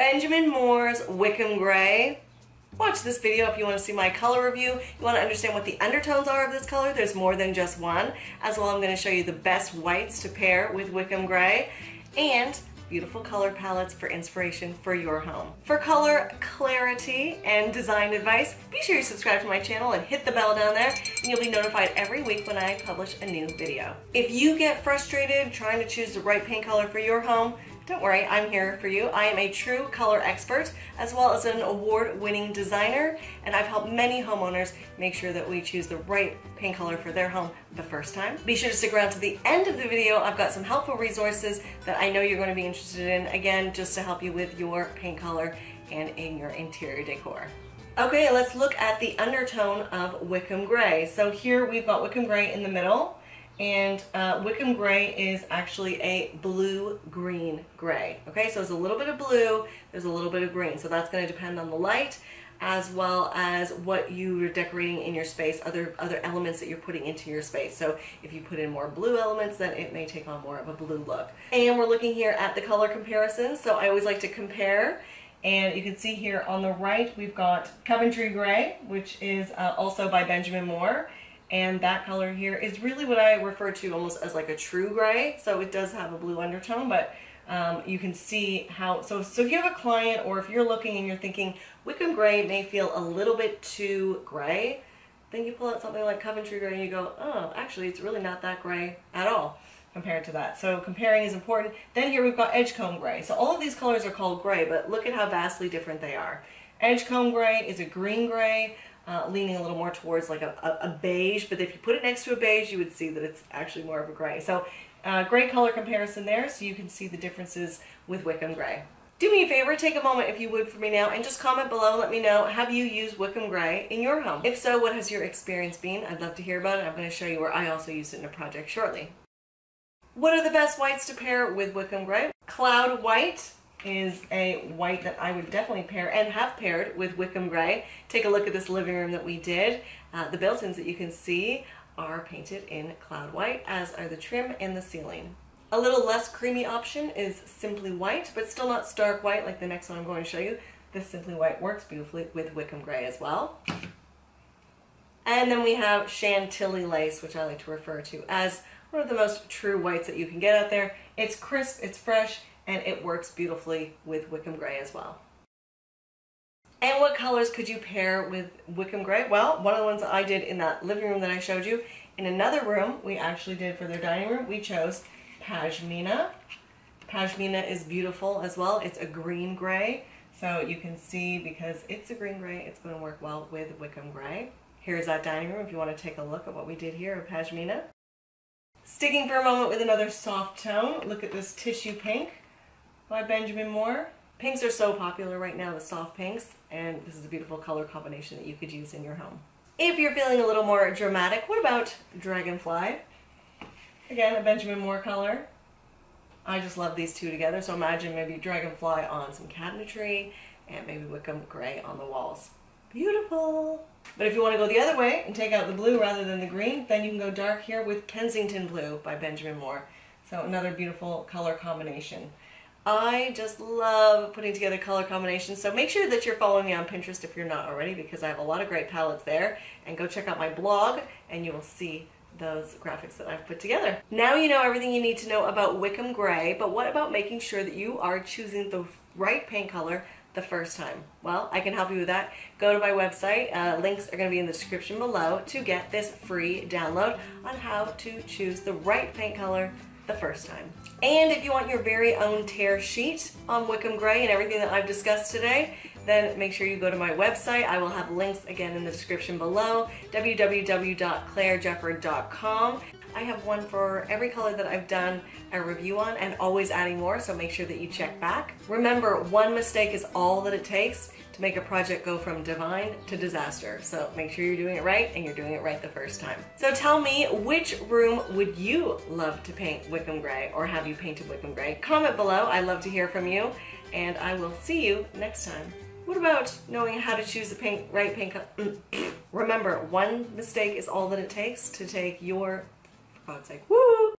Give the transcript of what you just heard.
Benjamin Moore's Wickham Gray. Watch this video if you want to see my color review. You want to understand what the undertones are of this color. There's more than just one. As well, I'm going to show you the best whites to pair with Wickham Gray and beautiful color palettes for inspiration for your home. For color clarity and design advice, be sure you subscribe to my channel and hit the bell down there and you'll be notified every week when I publish a new video. If you get frustrated trying to choose the right paint color for your home, don't worry, I'm here for you. I am a true color expert as well as an award-winning designer and I've helped many homeowners make sure that we choose the right paint color for their home the first time. Be sure to stick around to the end of the video. I've got some helpful resources that I know you're going to be interested in, again, just to help you with your paint color and in your interior decor. Okay, let's look at the undertone of Wickham Gray. So here we've got Wickham Gray in the middle and uh, Wickham Gray is actually a blue-green gray. Okay, so it's a little bit of blue, there's a little bit of green, so that's going to depend on the light as well as what you're decorating in your space, other other elements that you're putting into your space. So if you put in more blue elements, then it may take on more of a blue look. And we're looking here at the color comparisons, so I always like to compare. And you can see here on the right, we've got Coventry Gray, which is uh, also by Benjamin Moore and that color here is really what I refer to almost as like a true gray. So it does have a blue undertone, but um, you can see how, so, so if you have a client or if you're looking and you're thinking Wickham Gray may feel a little bit too gray, then you pull out something like Coventry Gray and you go, oh, actually it's really not that gray at all compared to that. So comparing is important. Then here we've got Edgecomb Gray. So all of these colors are called gray, but look at how vastly different they are. Edgecomb Gray is a green gray uh, leaning a little more towards like a, a, a, beige, but if you put it next to a beige, you would see that it's actually more of a gray. So uh, great color comparison there, so you can see the differences with Wickham Gray. Do me a favor, take a moment if you would for me now, and just comment below, let me know, have you used Wickham Gray in your home? If so, what has your experience been? I'd love to hear about it. I'm going to show you where I also used it in a project shortly. What are the best whites to pair with Wickham Gray? Cloud White, is a white that I would definitely pair and have paired with Wickham Gray. Take a look at this living room that we did. Uh, the built-ins that you can see are painted in cloud white, as are the trim and the ceiling. A little less creamy option is Simply White, but still not stark white like the next one I'm going to show you. This Simply White works beautifully with Wickham Gray as well. And then we have Chantilly Lace, which I like to refer to as one of the most true whites that you can get out there. It's crisp, it's fresh, and it works beautifully with Wickham Gray as well. And what colors could you pair with Wickham Gray? Well, one of the ones that I did in that living room that I showed you, in another room we actually did for their dining room, we chose Pashmina. Pashmina is beautiful as well. It's a green gray, so you can see because it's a green gray, it's going to work well with Wickham Gray. Here's that dining room if you want to take a look at what we did here of Pashmina. Sticking for a moment with another soft tone, look at this tissue pink by Benjamin Moore. Pinks are so popular right now, the soft pinks, and this is a beautiful color combination that you could use in your home. If you're feeling a little more dramatic, what about Dragonfly? Again, a Benjamin Moore color. I just love these two together, so imagine maybe Dragonfly on some cabinetry and maybe Wickham Gray on the walls. Beautiful! But if you want to go the other way and take out the blue rather than the green, then you can go dark here with Kensington Blue by Benjamin Moore. So another beautiful color combination. I just love putting together color combinations. So make sure that you're following me on Pinterest if you're not already because I have a lot of great palettes there. And go check out my blog and you will see those graphics that I've put together. Now you know everything you need to know about Wickham Gray, but what about making sure that you are choosing the right paint color the first time? Well, I can help you with that. Go to my website. Uh, links are going to be in the description below to get this free download on how to choose the right paint color the first time. And if you want your very own tear sheet on Wickham Gray and everything that I've discussed today, then make sure you go to my website. I will have links again in the description below, www.clairejefford.com. I have one for every color that I've done a review on and always adding more, so make sure that you check back. Remember, one mistake is all that it takes to make a project go from divine to disaster. So make sure you're doing it right and you're doing it right the first time. So tell me, which room would you love to paint Wickham Gray or have you painted Wickham Gray? Comment below, I love to hear from you and I will see you next time. What about knowing how to choose the paint, right paint color? Remember, one mistake is all that it takes to take your, for God's sake, woo!